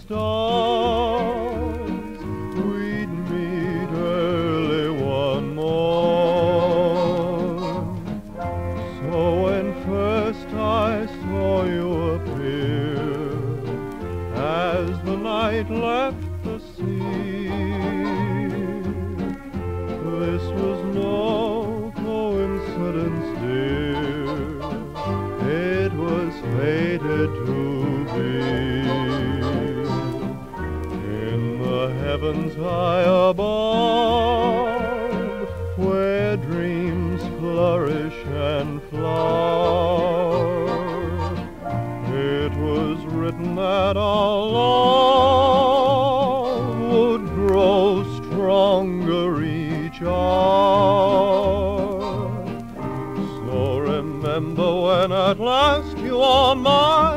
stars we'd meet early one morn. So when first I saw you appear, as the night left the sea, this was no coincidence, dear. It was fated to be. Heavens high above, where dreams flourish and flower, it was written that our love would grow stronger each hour. So remember when at last you are mine